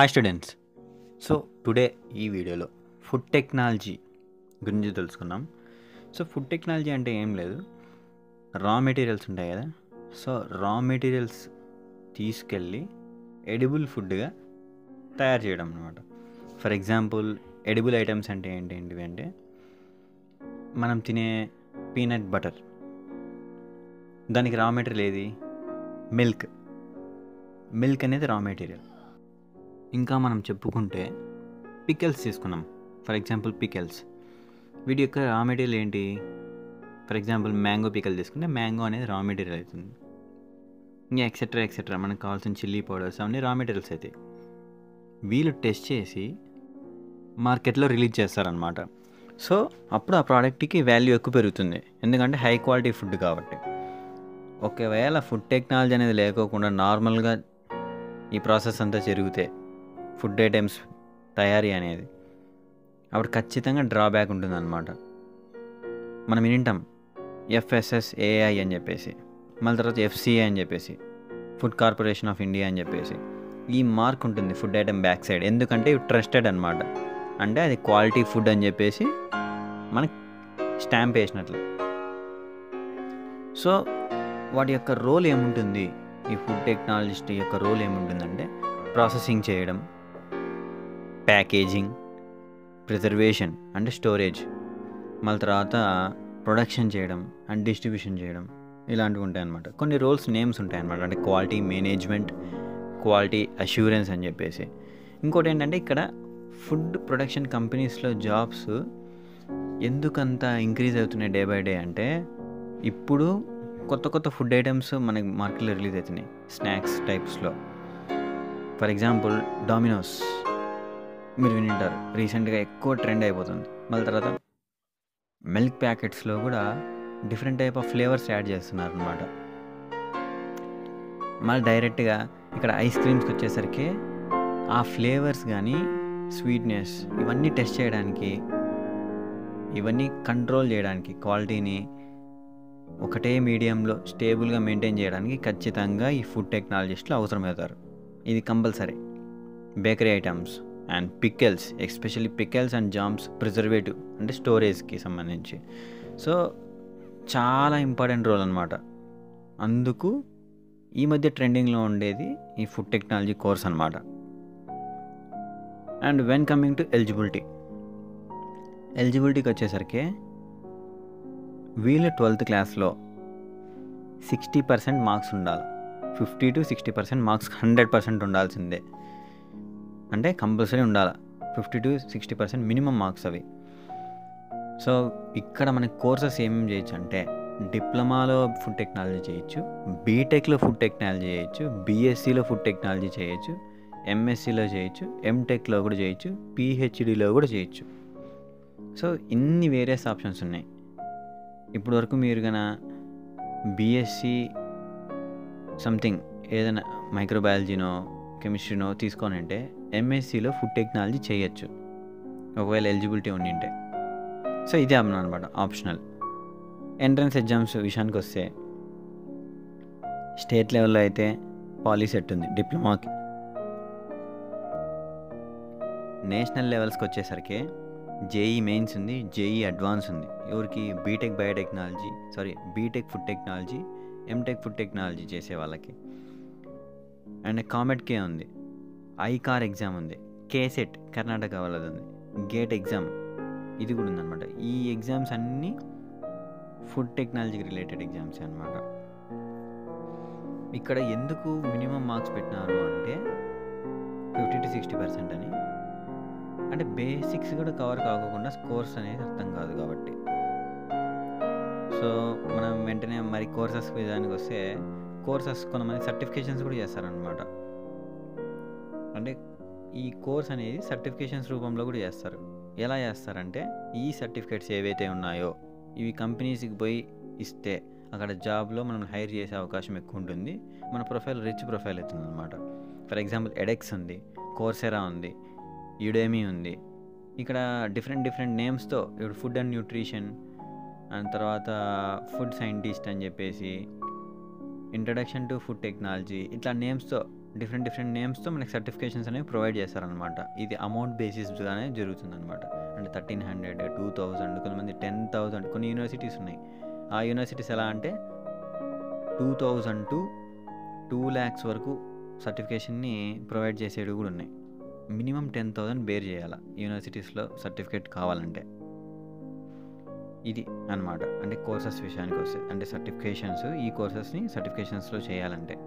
Hi students so today ఈ వీడియోలో food technology గురించి తెలుసుకున్నాం సో ఫుడ్ టెక్నాలజీ అంటే ఏం లేదు. రా మెటీరియల్స్ ఉంటాయి కదా. సో రా మెటీరియల్స్ తీసుకెళ్ళి ఎడిబుల్ ఫుడ్గా తయారు చేయడం అనమాట ఫర్ ఎగ్జాంపుల్ ఎడిబుల్ ఐటమ్స్ అంటే ఏంటి ఏంటివి అంటే మనం తినే పీనట్ బటర్ దానికి రా మెటీరియల్ ఏది? మిల్క్ మిల్క్ అనేది రా మెటీరియల్ ఇంకా మనం చెప్పుకుంటే పికెల్స్ తీసుకున్నాం. For example pickles. వీటి యొక్క రా మెటీరియల్ ఏంటి? ఫర్ ఎగ్జాంపుల్ మ్యాంగో పికల్ తీసుకుంటే మ్యాంగో అనేది రా మెటీరియల్ అవుతుంది. ఇంకా ఎక్సెట్రా ఎక్సెట్రా మనకు కావాల్సిన చిల్లీ పౌడర్స్ అవన్నీ రా మెటీరియల్స్ అవుతాయి వీళ్ళు టెస్ట్ చేసి మార్కెట్లో రిలీజ్ చేస్తారనమాట సో అప్పుడు ఆ ప్రోడక్ట్కి వాల్యూ ఎక్కువ పెరుగుతుంది. ఎందుకంటే హై క్వాలిటీ ఫుడ్ కాబట్టి. ఒకవేళ ఫుడ్ టెక్నాలజీ అనేది లేకోకుండా నార్మల్గా ఈ ప్రాసెస్ అంతా జరిగితే ఫుడ్ ఐటమ్స్ తయారీ అనేది. అప్పుడు ఖచ్చితంగా డ్రాబ్యాక్ ఉంటుందన్నమాట. మనం వింటాం ఎఫ్ఎస్ఎస్ఏఐ అని చెప్పేసి మళ్ళీ తర్వాత ఎఫ్సిఐ అని చెప్పేసి ఫుడ్ కార్పొరేషన్ ఆఫ్ ఇండియా అని చెప్పేసి ఈ మార్క్ ఉంటుంది ఫుడ్ ఐటమ్ బ్యాక్ సైడ్. ఎందుకంటే ఇవి ట్రస్టెడ్ అనమాట అంటే అది క్వాలిటీ ఫుడ్ అని చెప్పేసి మనకి స్టాంప్ వేసినట్లు. సో వాటి యొక్క రోల్ ఏముంటుంది? ఈ ఫుడ్ టెక్నాలజిస్ట్ యొక్క రోల్ ఏముంటుందంటే ప్రాసెసింగ్ చేయడం ప్యాకేజింగ్ ప్రిజర్వేషన్ అంటే స్టోరేజ్. మళ్ళీ తర్వాత ప్రొడక్షన్ చేయడం అండ్ డిస్ట్రిబ్యూషన్ చేయడం ఇలాంటివి ఉంటాయి అన్నమాట కొన్ని రోల్స్ నేమ్స్ ఉంటాయి అన్నమాట అంటే క్వాలిటీ మేనేజ్మెంట్ క్వాలిటీ అష్యూరెన్స్ అని చెప్పేసి. ఇంకోటి ఏంటంటే ఇక్కడ ఫుడ్ ప్రొడక్షన్ కంపెనీస్లో జాబ్స్ ఎందుకంత ఇంక్రీజ్ అవుతున్నాయి డే బై డే అంటే ఇప్పుడు కొత్త కొత్త ఫుడ్ ఐటమ్స్ మనకి మార్కెట్లో రిలీజ్ అవుతున్నాయి. స్నాక్స్ టైప్స్లో. For example Domino's. మీరు వినింటారు రీసెంట్గా ఎక్కువ ట్రెండ్ అయిపోతుంది. మళ్ళీ తర్వాత మిల్క్ ప్యాకెట్స్లో కూడా different type of flavours add చేస్తున్నారు అనమాట మళ్ళీ డైరెక్ట్గా ఇక్కడ ఐస్ క్రీమ్స్కి వచ్చేసరికి ఆ ఫ్లేవర్స్ కానీ స్వీట్నెస్ ఇవన్నీ టెస్ట్ చేయడానికి ఇవన్నీ కంట్రోల్ చేయడానికి క్వాలిటీని ఒకటే మీడియంలో స్టేబుల్గా మెయింటైన్ చేయడానికి ఖచ్చితంగా ఈ ఫుడ్ టెక్నాలజిస్టులు అవసరమవుతారు. ఇది compulsory. Bakery items. And pickles especially pickles and jams preservative అంటే స్టోరేజ్కి సంబంధించి. సో చాలా ఇంపార్టెంట్ రోల్ అనమాట అందుకు ఈ మధ్య ట్రెండింగ్లో ఉండేది ఈ ఫుడ్ టెక్నాలజీ కోర్స్ అనమాట and when coming to eligibility. ఎలిజిబిలిటీకి వచ్చేసరికి వీళ్ళు ట్వెల్త్ క్లాస్లో సిక్స్టీ పర్సెంట్ మార్క్స్ ఉండాలి. Fifty to sixty percent marks hundred percent ఉండాల్సిందే. అంటే కంపల్సరీ ఉండాలి. Fifty to sixty percent minimum marks అవి. సో ఇక్కడ మనకి కోర్సెస్ ఏమేమి చేయొచ్చు అంటే డిప్లొమాలో ఫుడ్ టెక్నాలజీ చేయొచ్చు బీటెక్లో ఫుడ్ టెక్నాలజీ చేయొచ్చు బీఎస్సీలో ఫుడ్ టెక్నాలజీ చేయొచ్చు ఎంఎస్సీలో చేయొచ్చు ఎంటెక్లో కూడా చేయొచ్చు పిహెచ్డిలో కూడా చేయొచ్చు. సో ఇన్ని వేరియస్ ఆప్షన్స్ ఉన్నాయి. ఇప్పటి వరకు మీరు కన బీఎస్సీ సంథింగ్ ఏదైనా మైక్రోబయాలజీనో కెమిస్ట్రీనో తీసుకోనంటే ఎంఎస్సిలో ఫుడ్ టెక్నాలజీ చేయొచ్చు. ఒకవేళ ఎలిజిబిలిటీ ఉండింటే సో ఇదే అనమాట ఆప్షనల్ ఎంట్రన్స్ ఎగ్జామ్స్ విషయానికి వస్తే స్టేట్ లెవెల్లో అయితే పాలీసెట్ ఉంది డిప్లొమాకి నేషనల్ లెవెల్స్కి వచ్చేసరికి జేఈ మెయిన్స్ ఉంది జేఈ అడ్వాన్స్ ఉంది. ఎవరికి? B Tech biotechnology sorry B Tech food technology M Tech food technology చేసే వాళ్ళకి. అండ్ కామెట్కే ఉంది. ఐకార్ ఎగ్జామ్ ఉంది. కేసెట్ కర్ణాటక వాళ్ళది ఉంది. GATE exam. ఇది కూడా ఉందన్నమాట. ఈ ఎగ్జామ్స్ అన్నీ ఫుడ్ టెక్నాలజీకి రిలేటెడ్ ఎగ్జామ్స్ అనమాట ఇక్కడ ఎందుకు మినిమం మార్క్స్ పెట్టినారు అంటే ఫిఫ్టీ టు సిక్స్టీ పర్సెంట్ అని. అంటే బేసిక్స్ కూడా కవర్ కాకుండా స్కోర్స్ అనేది అర్థం కాదు కాబట్టి. సో మనం వెంటనే మరి కోర్సెస్ విధానికి వస్తే కోర్సెస్ కొంతమంది సర్టిఫికేషన్స్ కూడా చేస్తారనమాట అంటే ఈ కోర్స్ అనేది సర్టిఫికేషన్స్ రూపంలో కూడా చేస్తారు. ఎలా చేస్తారంటే ఈ సర్టిఫికేట్స్ ఏవైతే ఉన్నాయో ఇవి కంపెనీస్కి పోయి ఇస్తే అక్కడ జాబ్లో మనం హైర్ చేసే అవకాశం ఎక్కువ ఉంటుంది. మన ప్రొఫైల్ రిచ్ ప్రొఫైల్ అవుతుంది అనమాట ఫర్ ఎగ్జాంపుల్ ఎడెక్స్ ఉంది కోర్సెరా ఉంది యుడేమీ ఉంది. ఇక్కడ డిఫరెంట్ డిఫరెంట్ నేమ్స్తో ఇప్పుడు ఫుడ్ అండ్ న్యూట్రిషన్ అండ్ తర్వాత ఫుడ్ సైంటిస్ట్ అని చెప్పేసి ఇంట్రడక్షన్ టు ఫుడ్ టెక్నాలజీ ఇట్లా నేమ్స్తో డిఫరెంట్ డిఫరెంట్ నేమ్స్తో మనకి సర్టిఫికేషన్స్ అనేవి ప్రొవైడ్ చేస్తారనమాట ఇది అమౌంట్ బేసిస్గానే జరుగుతుంది అనమాట అంటే థర్టీన్ హండ్రెడ్ టూ థౌజండ్ కొంతమంది టెన్ థౌజండ్ కొన్ని యూనివర్సిటీస్ ఉన్నాయి. ఆ యూనివర్సిటీస్ ఎలా అంటే two thousand to two lakhs వరకు సర్టిఫికేషన్ని ప్రొవైడ్ చేసేవి కూడా ఉన్నాయి. మినిమం టెన్ థౌజండ్ బేర్ చేయాలి యూనివర్సిటీస్లో సర్టిఫికేట్ కావాలంటే. ఇది అనమాట అంటే కోర్సెస్ విషయానికి వస్తే అంటే సర్టిఫికేషన్స్ ఈ కోర్సెస్ని సర్టిఫికేషన్స్లో చేయాలంటే.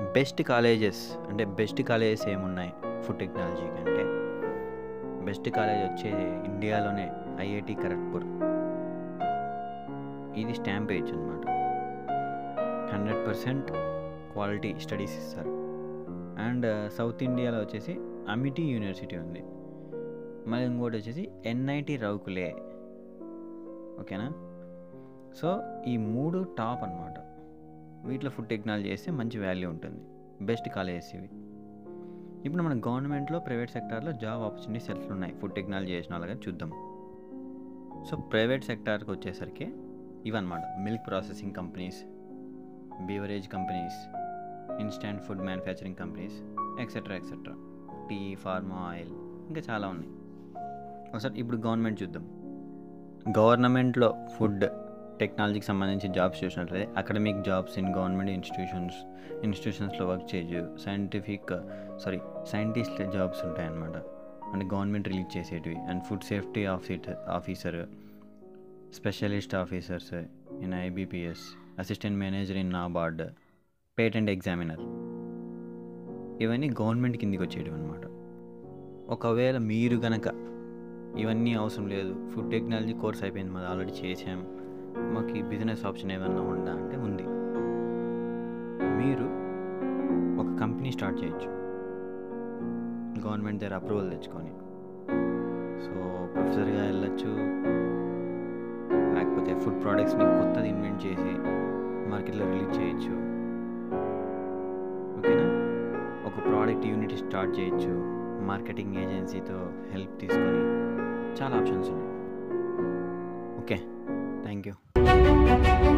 బెస్ట్ కాలేజెస్ అంటే బెస్ట్ కాలేజెస్ ఏమున్నాయి? ఫుడ్ టెక్నాలజీకి అంటే బెస్ట్ కాలేజ్ వచ్చే ఇండియాలోనే ఐఐటి ఖరగ్పూర్. ఇది స్టాంప్ వేయచ్చు అనమాట హండ్రెడ్ పర్సెంట్ క్వాలిటీ స్టడీస్ ఇస్తారు. అండ్ సౌత్ ఇండియాలో వచ్చేసి అమిటీ యూనివర్సిటీ ఉంది. మళ్ళీ ఇంకోటి వచ్చేసి ఎన్ఐటి రౌకులే. ఓకేనా? సో ఈ మూడు టాప్ అనమాట వీటిలో ఫుడ్ టెక్నాలజీ చేస్తే మంచి వాల్యూ ఉంటుంది. బెస్ట్ కాలేజెస్ ఇవి ఇప్పుడు మన గవర్నమెంట్లో ప్రైవేట్ సెక్టార్లో జాబ్ ఆపర్చునిటీస్ ఎట్లా ఉన్నాయి? ఫుడ్ టెక్నాలజీ చేసిన వాళ్ళగా చూద్దాం. సో ప్రైవేట్ సెక్టార్కి వచ్చేసరికి ఇవన్నమాట. Milk processing companies beverage companies instant food manufacturing companies etcetera etcetera tea pharma oil ఇంకా చాలా ఉన్నాయి. ఒకసారి ఇప్పుడు గవర్నమెంట్ చూద్దాం. గవర్నమెంట్లో ఫుడ్ టెక్నాలజీకి సంబంధించి జాబ్స్ చూసినట్లయితే academic jobs in government institutions ఇన్స్టిట్యూషన్స్లో work చేయొచ్చు సైంటిఫిక్ సారీ సైంటిస్ట్ జాబ్స్ ఉంటాయన్నమాట. అంటే గవర్నమెంట్ రిలీజ్ చేసేటివి. And food safety officer officer specialist officers in IBPS assistant manager in NABARD patent examiner. ఇవన్నీ గవర్నమెంట్ కిందికి వచ్చేటివి అనమాట ఒకవేళ మీరు గనక ఇవన్నీ అవసరం లేదు ఫుడ్ టెక్నాలజీ కోర్స్ అయిపోయింది మాది ఆల్రెడీ చేసాం. మాకు ఈ బిజినెస్ ఆప్షన్ ఏదన్నా ఉందా అంటే ఉంది. మీరు ఒక కంపెనీ స్టార్ట్ చేయొచ్చు. గవర్నమెంట్ దగ్గర అప్రూవల్ తెచ్చుకొని. సో ప్రొఫెసర్గా వెళ్ళచ్చు. లేకపోతే ఫుడ్ ప్రోడక్ట్స్ని కొత్తది ఇన్వెంట్ చేసి మార్కెట్లో రిలీజ్ చేయొచ్చు. ఓకేనా? ఒక ప్రోడక్ట్ యూనిట్ స్టార్ట్ చేయొచ్చు. మార్కెటింగ్ ఏజెన్సీతో హెల్ప్ తీసుకొని. చాలా ఆప్షన్స్ ఉన్నాయి. ఓకే. Thank you.